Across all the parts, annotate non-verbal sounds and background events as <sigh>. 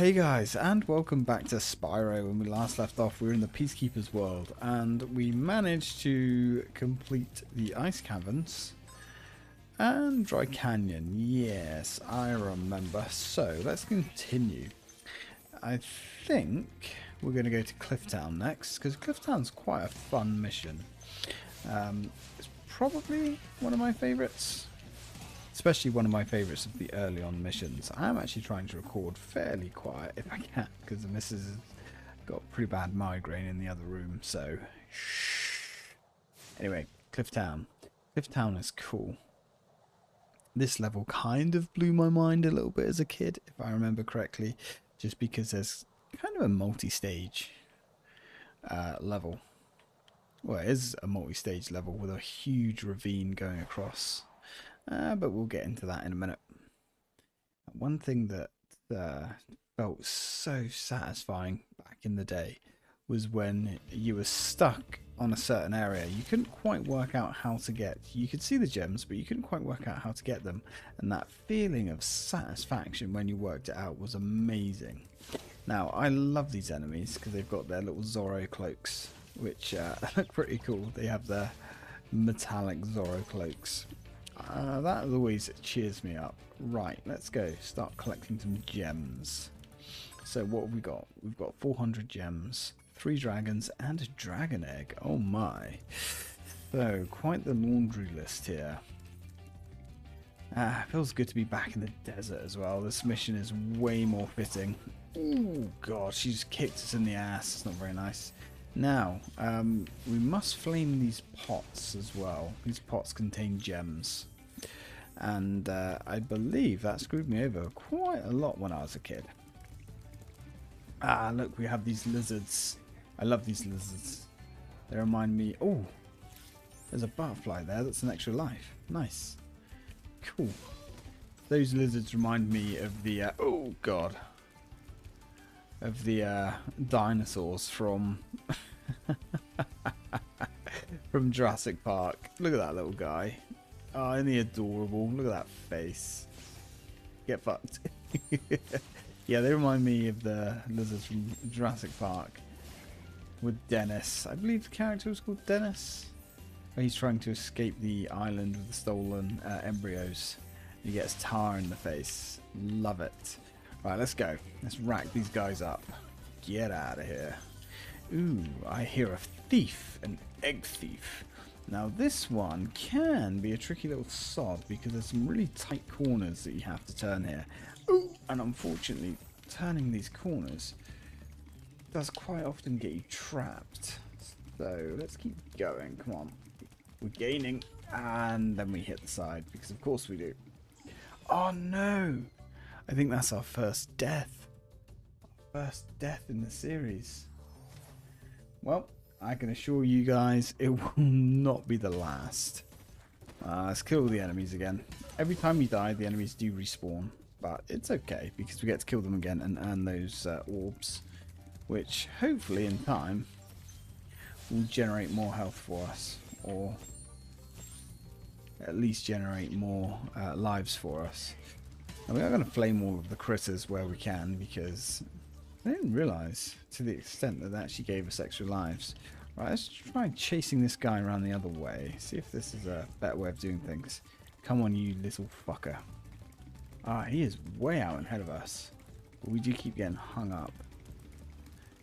hey guys, and welcome back to Spyro. When we last left off, we were in the Peacekeeper's world, and we managed to complete the ice caverns and Dry Canyon. Yes, I remember. So let's continue. I think we're going to go to Clifftown next, because Clifftown's quite a fun mission. Um, it's probably one of my favourites especially one of my favourites of the early on missions. I am actually trying to record fairly quiet if I can, because the missus has got pretty bad migraine in the other room, so shh. Anyway, Clifftown. Clifftown is cool. This level kind of blew my mind a little bit as a kid, if I remember correctly, just because there's kind of a multi-stage uh, level. Well, it is a multi-stage level with a huge ravine going across uh, but we'll get into that in a minute. One thing that uh, felt so satisfying back in the day was when you were stuck on a certain area. You couldn't quite work out how to get. You could see the gems, but you couldn't quite work out how to get them. And that feeling of satisfaction when you worked it out was amazing. Now, I love these enemies because they've got their little Zorro cloaks, which uh, <laughs> look pretty cool. They have their metallic Zorro cloaks. Uh, that always cheers me up. Right, let's go. Start collecting some gems. So what have we got? We've got 400 gems, 3 dragons, and a dragon egg. Oh my. So, quite the laundry list here. Ah, feels good to be back in the desert as well. This mission is way more fitting. Oh god, she's kicked us in the ass. It's not very nice. Now, um, we must flame these pots as well. These pots contain gems and uh, I believe that screwed me over quite a lot when I was a kid. Ah, look, we have these lizards. I love these lizards. They remind me... Oh, there's a butterfly there. That's an extra life. Nice. Cool. Those lizards remind me of the... Uh, oh, God. Of the uh, dinosaurs from... <laughs> from Jurassic Park. Look at that little guy. Oh, isn't he adorable? Look at that face. Get fucked. <laughs> yeah, they remind me of the lizards from Jurassic Park with Dennis. I believe the character was called Dennis. He's trying to escape the island with the stolen uh, embryos. He gets tar in the face. Love it. Right, let's go. Let's rack these guys up. Get out of here. Ooh, I hear a thief, an egg thief. Now this one can be a tricky little sod because there's some really tight corners that you have to turn here. Ooh, and unfortunately, turning these corners does quite often get you trapped. So let's keep going. Come on. We're gaining. And then we hit the side because of course we do. Oh no! I think that's our first death. First death in the series. Well, I can assure you guys it will <laughs> not be the last. Uh, let's kill the enemies again. Every time you die, the enemies do respawn. But it's okay, because we get to kill them again and earn those uh, orbs. Which, hopefully in time, will generate more health for us. Or at least generate more uh, lives for us. And we are going to flame all of the critters where we can, because I didn't realise to the extent that they actually gave us extra lives. Right, let's try chasing this guy around the other way. See if this is a better way of doing things. Come on, you little fucker. Ah, he is way out ahead of us. But we do keep getting hung up.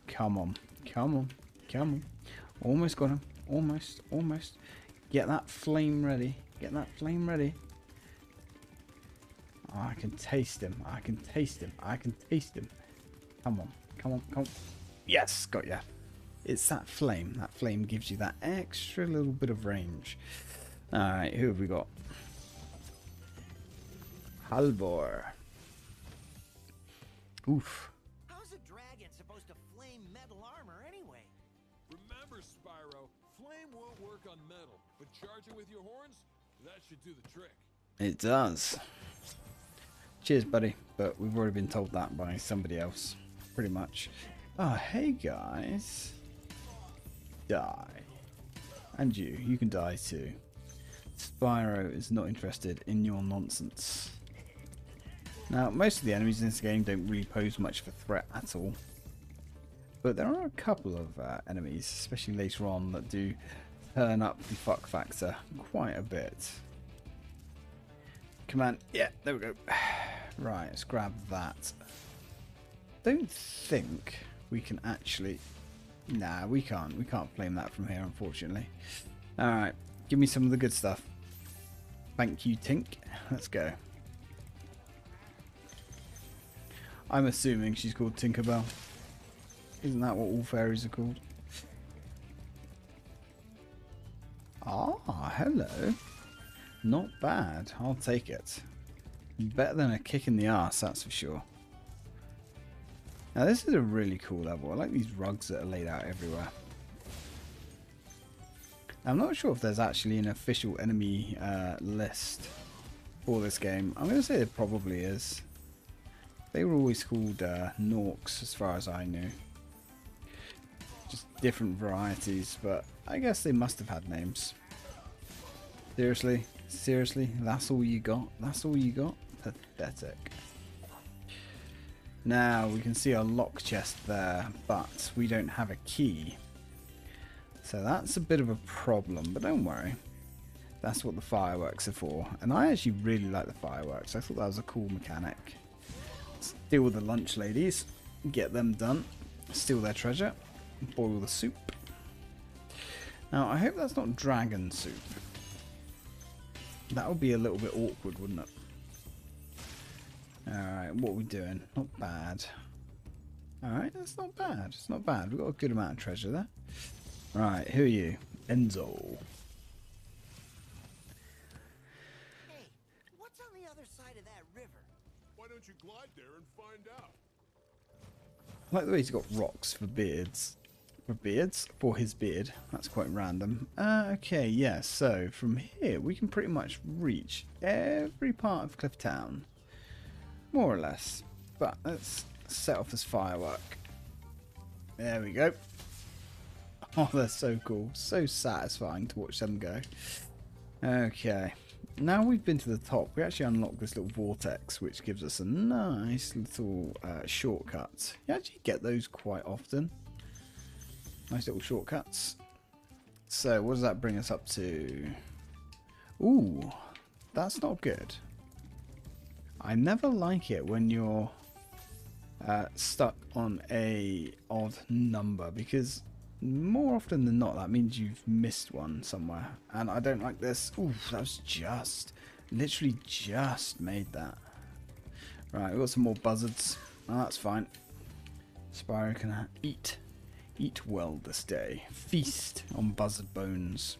Come on. Come on. Come on. Almost got him. Almost. Almost. Get that flame ready. Get that flame ready. Oh, I can taste him. I can taste him. I can taste him. Come on. Come on. Come on. Yes, got ya. It's that flame. That flame gives you that extra little bit of range. Alright, who have we got? Halvor. Oof. How's a dragon supposed to flame metal armor anyway? Remember, Spyro, flame won't work on metal, but charging with your horns, that should do the trick. It does. Cheers, buddy. But we've already been told that by somebody else pretty much. Oh, hey guys. Die. And you, you can die too. Spyro is not interested in your nonsense. Now, most of the enemies in this game don't really pose much of a threat at all. But there are a couple of uh, enemies, especially later on, that do turn up the fuck factor quite a bit. Command, yeah, there we go. <sighs> Right, let's grab that. Don't think we can actually... Nah, we can't. We can't flame that from here, unfortunately. Alright, give me some of the good stuff. Thank you, Tink. <laughs> Let's go. I'm assuming she's called Tinkerbell. Isn't that what all fairies are called? Ah, hello. Not bad. I'll take it. Better than a kick in the ass, that's for sure. Now this is a really cool level. I like these rugs that are laid out everywhere. I'm not sure if there's actually an official enemy uh, list for this game. I'm going to say there probably is. They were always called uh, Gnorcs as far as I knew. Just different varieties, but I guess they must have had names. Seriously? Seriously? That's all you got? That's all you got? Pathetic. Now we can see a lock chest there, but we don't have a key. So that's a bit of a problem, but don't worry. That's what the fireworks are for. And I actually really like the fireworks. I thought that was a cool mechanic. Deal with the lunch ladies, get them done, steal their treasure, boil the soup. Now I hope that's not dragon soup. That would be a little bit awkward, wouldn't it? Alright, what are we doing? Not bad. Alright, that's not bad. It's not bad. We've got a good amount of treasure there. Right, who are you? Enzo. Hey, what's on the other side of that river? Why don't you glide there and find out? I like the way he's got rocks for beards. For beards? For his beard. That's quite random. Uh, okay, yeah, so from here we can pretty much reach every part of Cliff Town. More or less. But let's set off this firework. There we go. <laughs> Oh, they're so cool. So satisfying to watch them go. Okay. Now we've been to the top, we actually unlock this little vortex, which gives us a nice little uh, shortcut. You actually get those quite often. Nice little shortcuts. So, what does that bring us up to? Ooh, that's not good. I never like it when you're uh, stuck on a odd number because more often than not that means you've missed one somewhere and I don't like this. Ooh, that was just, literally just made that. Right, we've got some more buzzards. Oh, that's fine. Spyro can eat. Eat well this day. Feast on buzzard bones.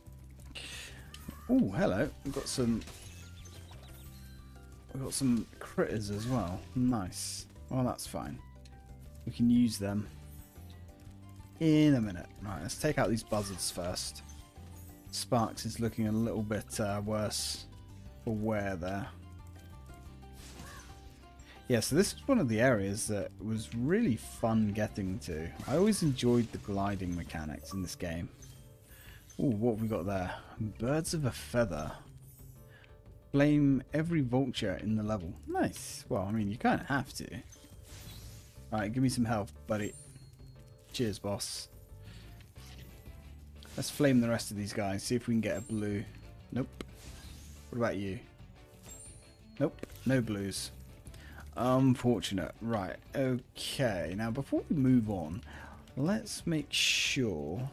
Oh, hello. We've got some We've got some critters as well. Nice. Well, that's fine. We can use them in a minute. Right, let's take out these buzzards first. Sparx is looking a little bit uh, worse for wear there. Yeah, so this is one of the areas that was really fun getting to. I always enjoyed the gliding mechanics in this game. Ooh, what have we got there? Birds of a feather. Blame every vulture in the level. Nice. Well, I mean, you kind of have to. Alright, give me some health, buddy. Cheers, boss. Let's flame the rest of these guys. See if we can get a blue. Nope. What about you? Nope. No blues. Unfortunate. Right. Okay. Now, before we move on, let's make sure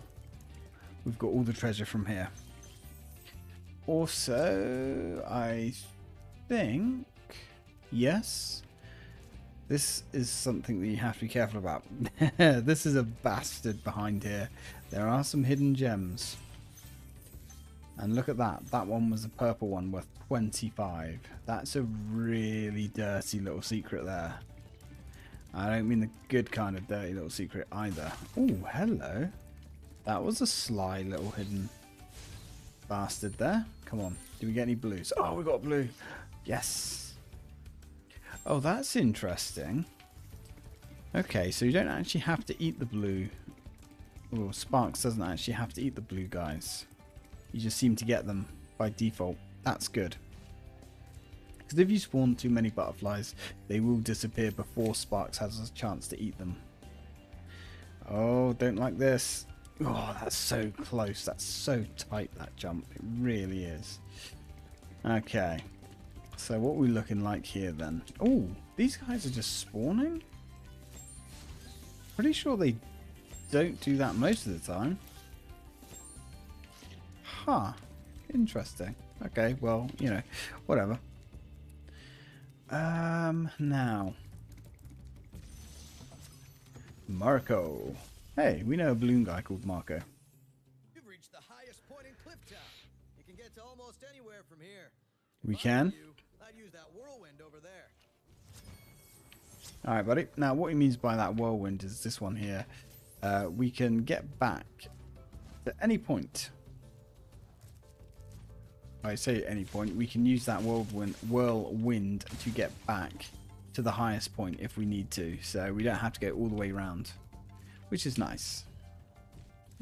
we've got all the treasure from here. Also, I think, yes, this is something that you have to be careful about. <laughs> this is a bastard behind here. There are some hidden gems. And look at that. That one was a purple one worth 25. That's a really dirty little secret there. I don't mean the good kind of dirty little secret either. Oh, hello. That was a sly little hidden bastard there. Come on. Do we get any blues? Oh, we got blue. Yes. Oh, that's interesting. Okay, so you don't actually have to eat the blue. Oh, Sparx doesn't actually have to eat the blue guys. You just seem to get them by default. That's good. Because if you spawn too many butterflies, they will disappear before Sparx has a chance to eat them. Oh, don't like this. Oh, that's so close. That's so tight, that jump. It really is. Okay. So what are we looking like here then? Oh, these guys are just spawning? Pretty sure they don't do that most of the time. Huh. Interesting. Okay, well, you know, whatever. Um, now. Marco. Hey, we know a balloon guy called Marco. You've reached the highest point in. You can get to almost anywhere from here. We can? You, I'd use that whirlwind over there. Alright, buddy. Now, what he means by that whirlwind is this one here. Uh, we can get back at any point. I say at any point. We can use that whirlwind, whirlwind to get back to the highest point if we need to. So we don't have to go all the way around, which is nice.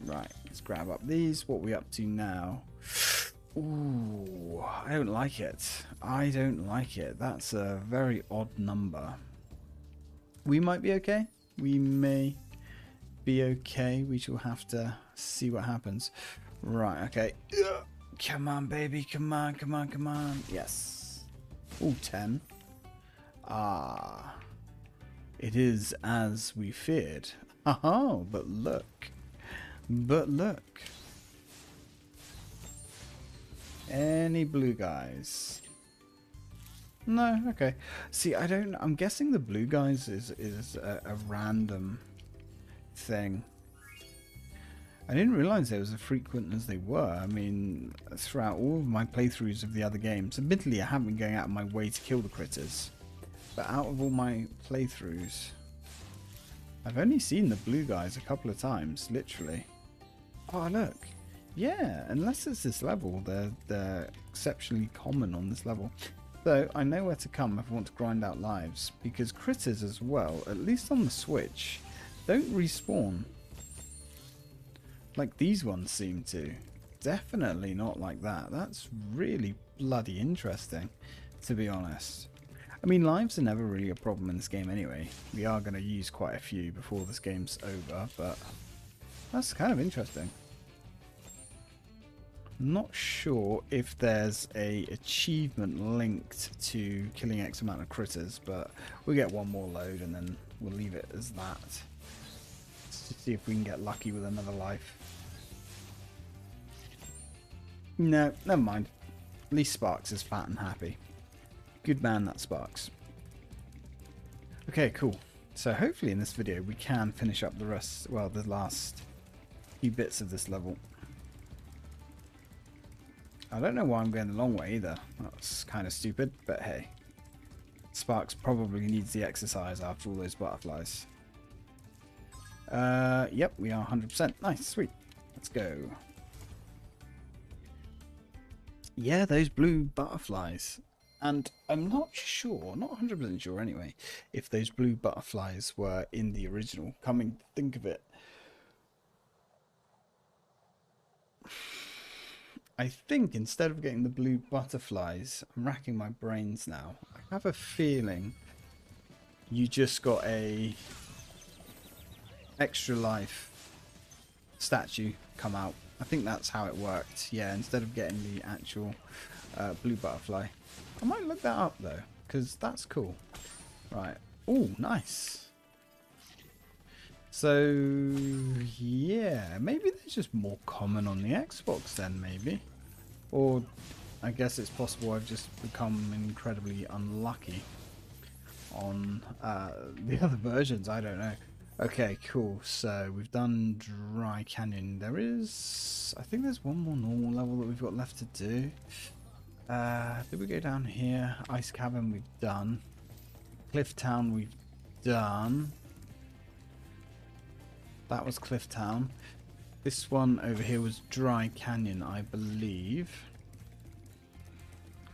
Right, let's grab up these. What are we up to now? Ooh, I don't like it. I don't like it. That's a very odd number. We might be okay. We may be okay. We shall have to see what happens. Right, okay. Come on, baby. Come on, come on, come on. Yes. Ooh, 10. Ah. It is as we feared. Oh, but look. But look. Any blue guys? No, okay. See, I don't. I'm guessing the blue guys is is a, a random thing. I didn't realize they were as frequent as they were. I mean, throughout all of my playthroughs of the other games, admittedly, I haven't been going out of my way to kill the critters. But out of all my playthroughs, I've only seen the blue guys a couple of times, literally. Oh, look. Yeah, unless it's this level, they're, they're exceptionally common on this level. Though I know where to come if I want to grind out lives, because critters as well, at least on the Switch, don't respawn. Like these ones seem to. Definitely not like that. That's really bloody interesting, to be honest. I mean, lives are never really a problem in this game anyway. We are going to use quite a few before this game's over, but that's kind of interesting. Not sure if there's a achievement linked to killing X amount of critters, but we'll get one more load and then we'll leave it as that. To see if we can get lucky with another life. No, never mind. At least Sparx is fat and happy. Good man, that Sparx. Okay, cool. So hopefully in this video we can finish up the rest, well, the last few bits of this level. I don't know why I'm going the long way either. That's kind of stupid, but hey. Sparx probably needs the exercise after all those butterflies. Uh, yep, we are 100%. Nice, sweet. Let's go. Yeah, those blue butterflies. And I'm not sure, not 100% sure anyway, if those blue butterflies were in the original. Coming to think of it, I think instead of getting the blue butterflies, I'm racking my brains now. I have a feeling you just got a extra life statue come out. I think that's how it worked. Yeah, instead of getting the actual uh, blue butterfly. I might look that up though, because that's cool. Right. Oh, nice. So, yeah, maybe they're just more common on the Xbox then, maybe. Or I guess it's possible I've just become incredibly unlucky on uh, <laughs> the other versions. I don't know. Okay, cool. So we've done Dry Canyon. There is, I think there's one more normal level that we've got left to do. Uh, did we go down here? Ice Cavern we've done. Cliff Town we've done. That was Cliff Town. This one over here was Dry Canyon, I believe.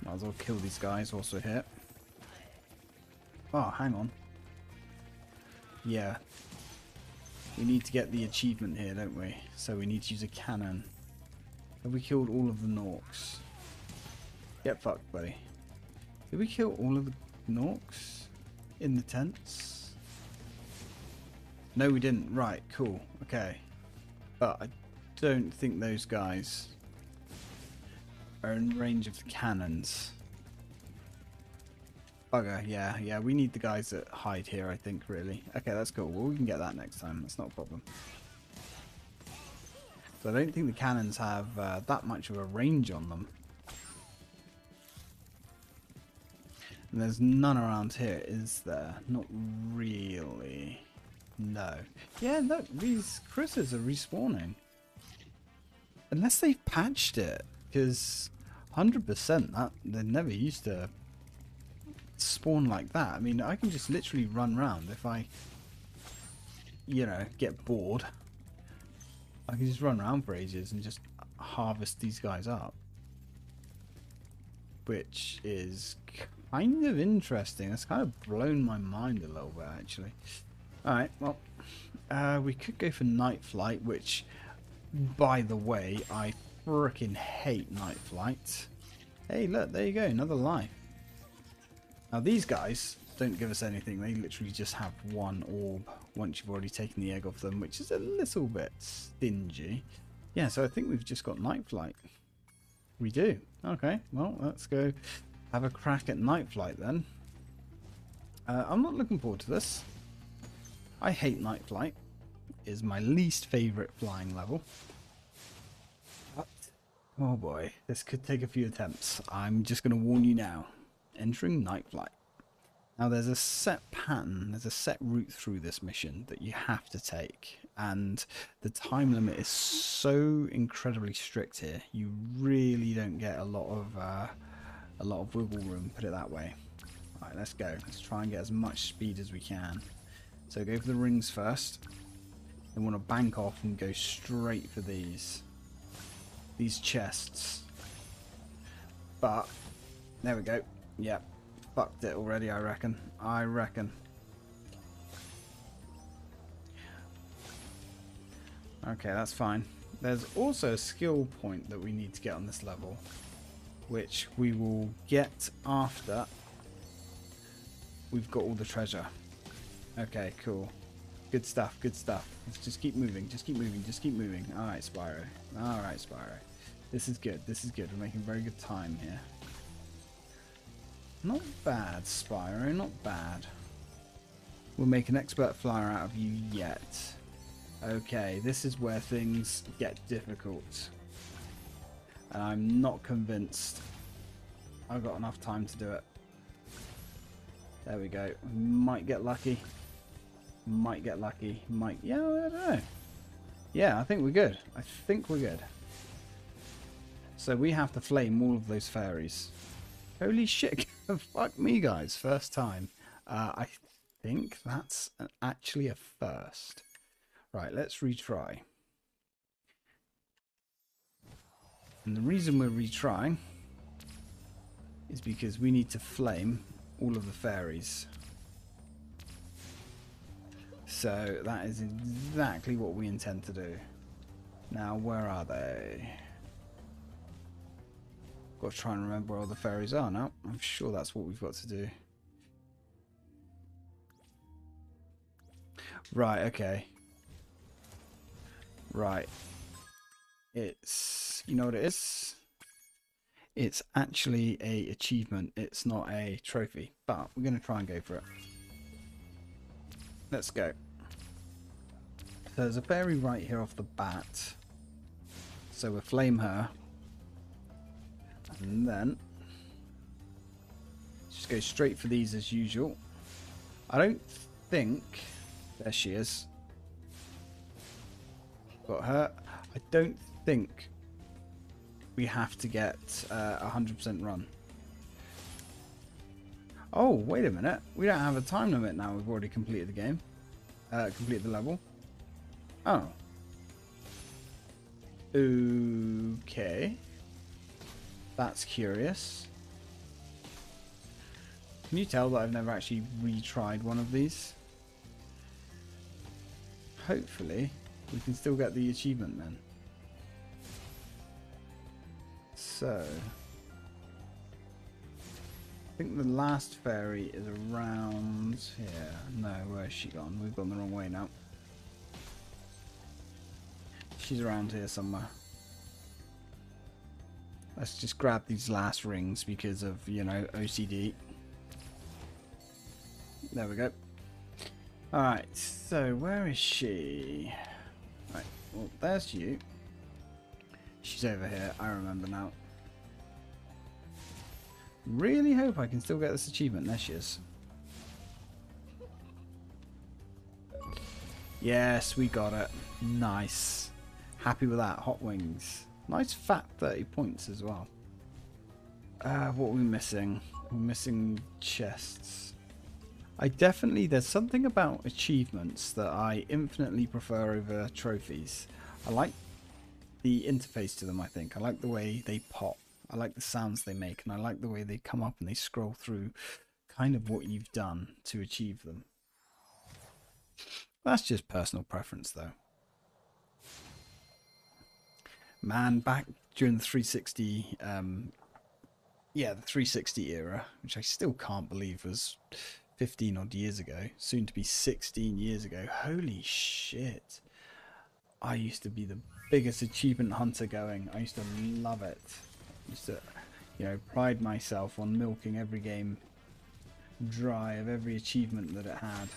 Might as well kill these guys also here. Oh, hang on. Yeah. We need to get the achievement here, don't we? So we need to use a cannon. Have we killed all of the Gnorcs? Get fucked, buddy. Did we kill all of the Gnorcs in the tents? No, we didn't. Right, cool. Okay. But I don't think those guys are in range of the cannons. Bugger, yeah, yeah, we need the guys that hide here, I think, really. Okay, that's cool. Well, we can get that next time. That's not a problem. So I don't think the cannons have uh, that much of a range on them. And there's none around here, is there? Not really. No. Yeah, look, these critters are respawning. Unless they've patched it, because 100% that they never used to spawn like that. I mean, I can just literally run around if I, you know, get bored. I can just run around for ages and just harvest these guys up. Which is kind of interesting. It's kind of blown my mind a little bit, actually. Alright, well, uh, we could go for Night Flight, which, by the way, I freaking hate Night Flight. Hey, look, there you go, another life. Now, these guys don't give us anything. They literally just have one orb once you've already taken the egg off them, which is a little bit stingy. Yeah, so I think we've just got Night Flight. We do. Okay, well, let's go have a crack at Night Flight then. Uh, I'm not looking forward to this. I hate Night Flight. It is my least favourite flying level. But, oh boy, this could take a few attempts. I'm just going to warn you now. Entering Night Flight. Now there's a set pattern, there's a set route through this mission that you have to take and the time limit is so incredibly strict here. You really don't get a lot of uh, a lot of wiggle room, put it that way. Alright, let's go. Let's try and get as much speed as we can. So go for the rings first. Then want to bank off and go straight for these. These chests. But, there we go. Yep, fucked it already, I reckon. I reckon. Okay, that's fine. There's also a skill point that we need to get on this level, which we will get after we've got all the treasure. Okay, cool. Good stuff, good stuff. Let's just keep moving, just keep moving, just keep moving. Alright, Spyro. Alright, Spyro. This is good, this is good. We're making very good time here. Not bad, Spyro, not bad. We'll make an expert flyer out of you yet. Okay, this is where things get difficult. And I'm not convinced I've got enough time to do it. There we go. Might get lucky. Might get lucky. Might... Yeah, I don't know. Yeah, I think we're good. I think we're good. So we have to flame all of those fairies. Holy shit. <laughs> Fuck me, guys. First time. Uh, I think that's actually a first. Right, let's retry. And the reason we're retrying is because we need to flame all of the fairies. So that is exactly what we intend to do. Now, where are they? Got to try and remember where all the fairies are now. I'm sure that's what we've got to do. Right, okay. Right. It's, you know what it is? It's actually a achievement. It's not a trophy, but we're going to try and go for it. Let's go. So there's a fairy right here off the bat. So we'll flame her. And then just go straight for these as usual. I don't think there she is. Got her. I don't think we have to get uh, a uh, 100% run. Oh, wait a minute. We don't have a time limit now. We've already completed the game. Uh, completed the level. Oh. Okay. That's curious. Can you tell that I've never actually retried one of these? Hopefully. We can still get the achievement then. So... I think the last fairy is around here. No, where's she gone? We've gone the wrong way now. She's around here somewhere. Let's just grab these last rings because of, you know, OCD. There we go. Alright, so where is she? Right, well, there's you. She's over here, I remember now. Really hope I can still get this achievement. There she is. Yes, we got it. Nice. Happy with that. Hot wings. Nice fat 30 points as well. Uh, what are we missing? We're missing chests. I definitely, there's something about achievements that I infinitely prefer over trophies. I like the interface to them, I think. I like the way they pop. I like the sounds they make, and I like the way they come up and they scroll through kind of what you've done to achieve them. That's just personal preference, though. Man, back during the 360, um, yeah, the 360 era, which I still can't believe was 15 odd years ago, soon to be 16 years ago. Holy shit. I used to be the biggest achievement hunter going. I used to love it. I used to, you know, pride myself on milking every game dry of every achievement that it had.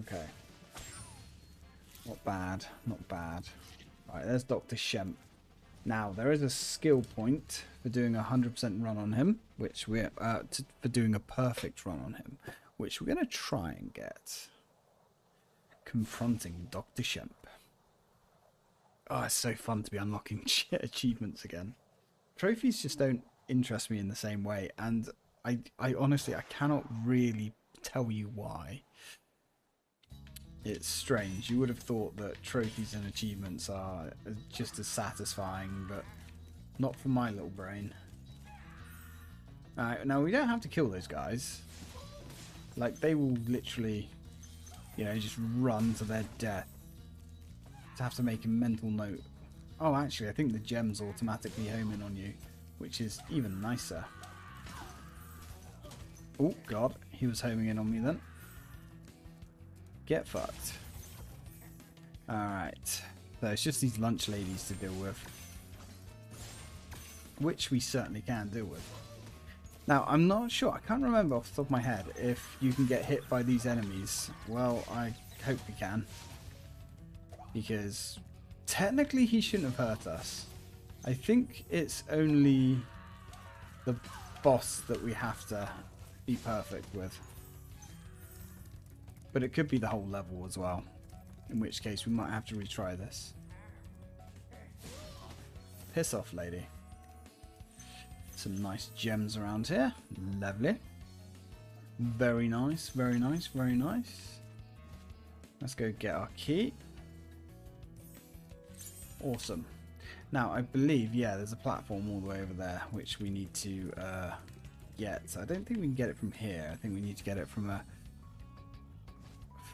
Okay. Not bad, not bad. Right, there's Dr. Shemp. Now, there is a skill point for doing a 100% run on him, which we're, uh, for doing a perfect run on him, which we're going to try and get. Confronting Dr. Shemp. Oh, it's so fun to be unlocking <laughs> achievements again. Trophies just don't interest me in the same way, and I, I honestly, I cannot really tell you why. It's strange. You would have thought that trophies and achievements are just as satisfying, but not for my little brain. Alright, now we don't have to kill those guys. Like, they will literally, you know, just run to their death. To have to make a mental note. Oh, actually, I think the gems automatically home in on you, which is even nicer. Oh, God. He was homing in on me then. Get fucked. Alright. So it's just these lunch ladies to deal with. Which we certainly can deal with. Now, I'm not sure. I can't remember off the top of my head if you can get hit by these enemies. Well, I hope we can. Because technically he shouldn't have hurt us. I think it's only the boss that we have to be perfect with. But it could be the whole level as well. In which case we might have to retry this. Piss off, lady. Some nice gems around here. Lovely. Very nice, very nice, very nice. Let's go get our key. Awesome. Now, I believe, yeah, there's a platform all the way over there, which we need to uh, get. So I don't think we can get it from here. I think we need to get it from a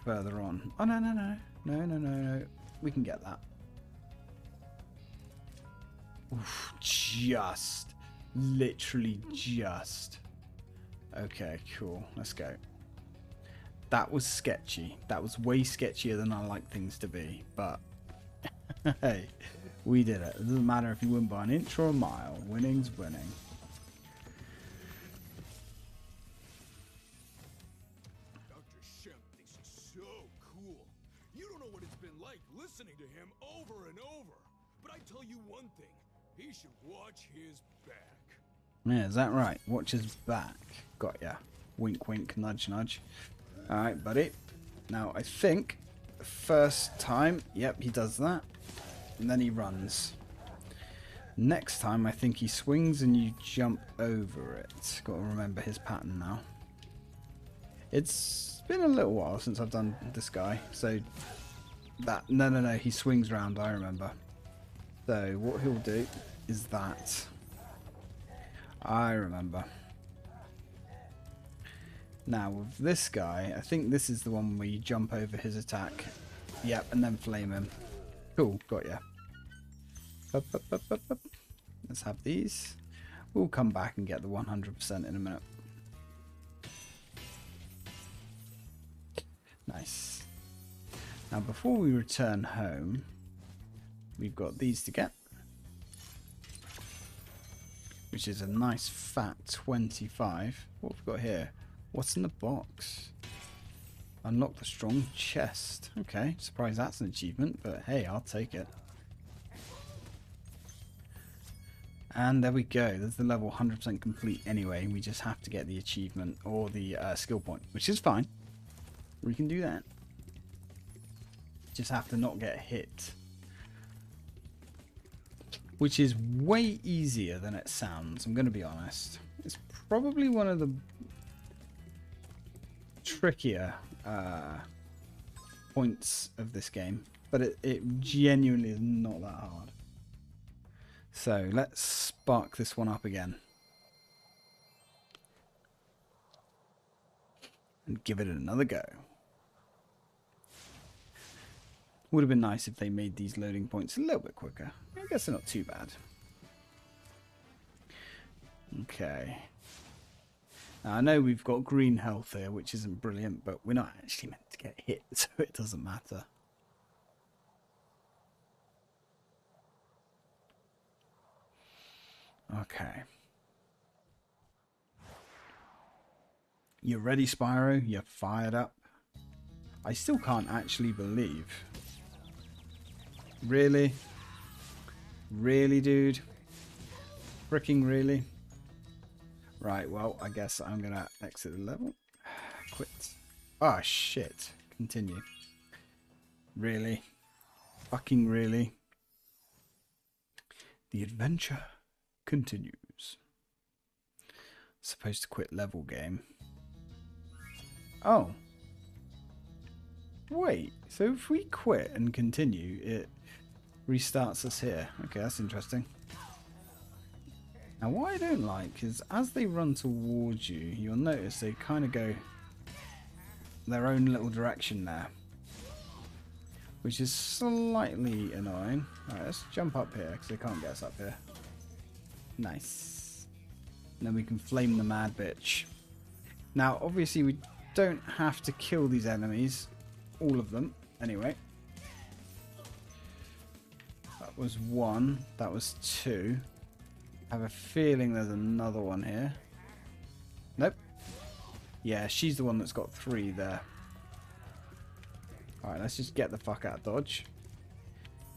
further on. Oh, no, no, no. No, no, no, no. We can get that. Oof, just. Literally just. Okay, cool. Let's go. That was sketchy. That was way sketchier than I like things to be. But, <laughs> hey, we did it. It doesn't matter if you win by an inch or a mile. Winning's winning. He should watch his back. Yeah, is that right? Watch his back. Got ya. Wink, wink, nudge, nudge. Alright, buddy. Now, I think first time, yep, he does that. And then he runs. Next time, I think he swings and you jump over it. Got to remember his pattern now. It's been a little while since I've done this guy, so that no no no he swings round I remember. So what he'll do is that. I remember. Now with this guy, I think this is the one where you jump over his attack. Yep, and then flame him. Cool, got ya. Up, up, up. Let's have these. We'll come back and get the 100% in a minute. Nice. Now, before we return home, we've got these to get. Which is a nice fat 25. What have we got here? What's in the box? Unlock the strong chest. Okay, surprised that's an achievement, but hey, I'll take it. And there we go. There's the level 100% complete anyway. We just have to get the achievement or the uh, skill point, which is fine. We can do that. Just have to not get hit. Which is way easier than it sounds, I'm going to be honest. It's probably one of the trickier uh, points of this game, but it, it genuinely is not that hard. So let's spark this one up again. And give it another go. Would have been nice if they made these loading points a little bit quicker. I guess they're not too bad. Okay. Now, I know we've got green health here, which isn't brilliant, but we're not actually meant to get hit, <laughs> so it doesn't matter. Okay. You ready, Spyro? You're fired up? I still can't actually believe. Really? Really, dude? Freaking really? Right, well, I guess I'm going to exit the level. <sighs> Quit. Oh, shit. Continue. Really? Fucking really? The adventure continues. Supposed to quit level game. Oh. Wait, so if we quit and continue, it restarts us here. Okay, that's interesting. Now what I don't like is as they run towards you, you'll notice they kind of go their own little direction there. Which is slightly annoying. Alright, let's jump up here because they can't get us up here. Nice. And then we can flame the mad bitch. Now, obviously, we don't have to kill these enemies. All of them, anyway. That was one. That was two. I have a feeling there's another one here. Nope. Yeah, she's the one that's got three there. Alright, let's just get the fuck out of Dodge.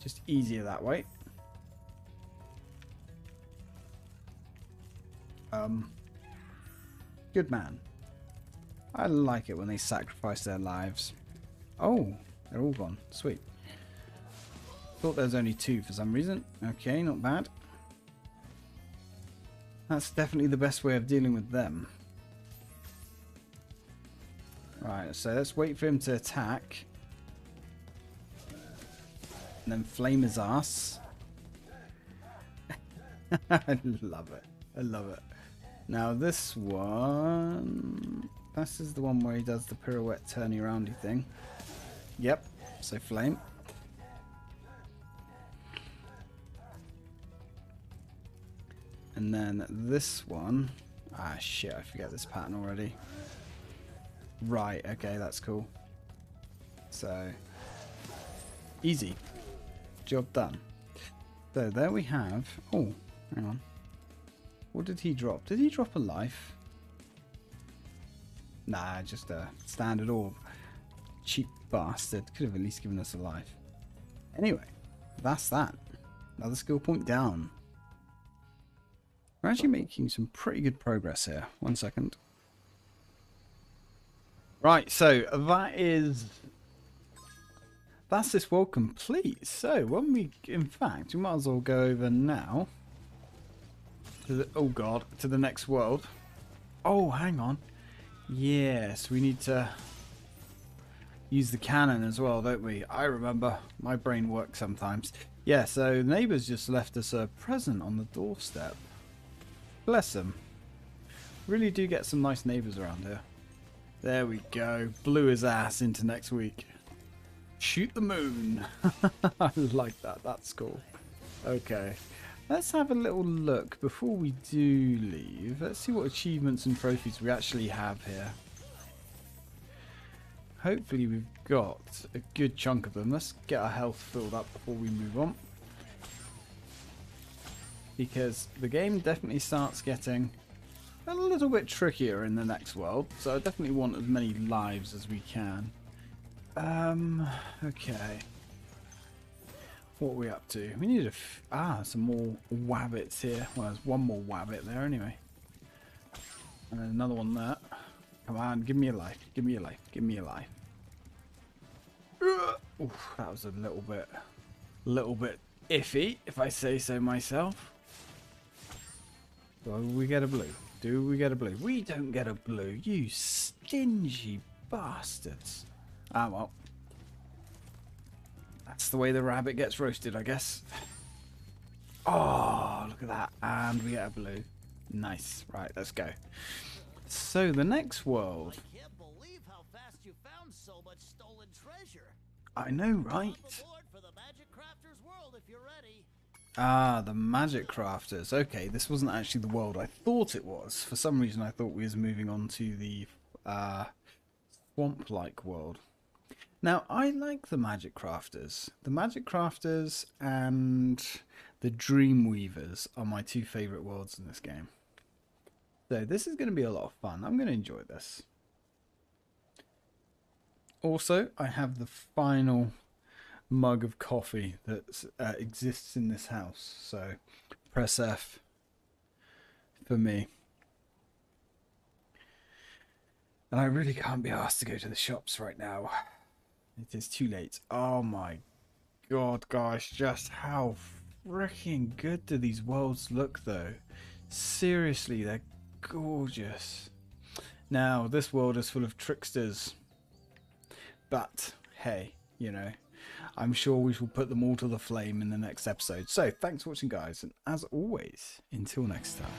Just easier that way. Um, good man. I like it when they sacrifice their lives. Oh, they're all gone. Sweet. Thought there was only two for some reason. Okay, not bad. That's definitely the best way of dealing with them. Right, so let's wait for him to attack. And then flame his ass. <laughs> I love it. I love it. Now this one... This is the one where he does the pirouette turny roundy thing. Yep, so flame. And then this one... Ah shit, I forget this pattern already. Right, okay, that's cool. So, easy. Job done. So there we have... Oh, hang on. What did he drop? Did he drop a life? Nah, just a standard orb. Cheap bastard. Could have at least given us a life. Anyway, that's that. Another skill point down. We're actually making some pretty good progress here. One second. Right, so that is... That's this world complete. So, when we... In fact, we might as well go over now. To the, oh god, to the next world. Oh, hang on. Yes, we need to use the cannon as well, don't we? I remember. My brain works sometimes. Yeah, so neighbours just left us a present on the doorstep. Bless them. Really do get some nice neighbours around here. There we go. Blew his ass into next week. Shoot the moon. <laughs> I like that. That's cool. Okay. Let's have a little look before we do leave. Let's see what achievements and trophies we actually have here. Hopefully we've got a good chunk of them. Let's get our health filled up before we move on. Because the game definitely starts getting a little bit trickier in the next world. So I definitely want as many lives as we can. Um, okay. What are we up to? We need a ah some more wabbits here. Well, there's one more wabbit there anyway, and then another one there. Come on, give me a life. Give me a life. Give me a life. Oof, that was a little bit, little bit iffy, if I say so myself. Do we get a blue? Do we get a blue? We don't get a blue. You stingy bastards. Ah well. That's the way the rabbit gets roasted, I guess. <laughs> Oh, look at that. And we get a blue. Nice. Right, let's go. So, the next world. I can't believe how fast you found so much stolen treasure. I know, right? For the Magic Crafters world if you're ready. Ah, the Magic Crafters. Okay, this wasn't actually the world I thought it was. For some reason, I thought we was moving on to the uh, swamp-like world. Now, I like the Magic Crafters. The Magic Crafters and the Dream Weavers are my two favourite worlds in this game. So this is going to be a lot of fun. I'm going to enjoy this. Also, I have the final mug of coffee that uh, exists in this house. So press F for me. And I really can't be asked to go to the shops right now. It is too late. Oh my god, guys, just how freaking good do these worlds look, though? Seriously, they're gorgeous. Now, this world is full of tricksters. But, hey, you know, I'm sure we shall put them all to the flame in the next episode. So, thanks for watching, guys, and as always, until next time.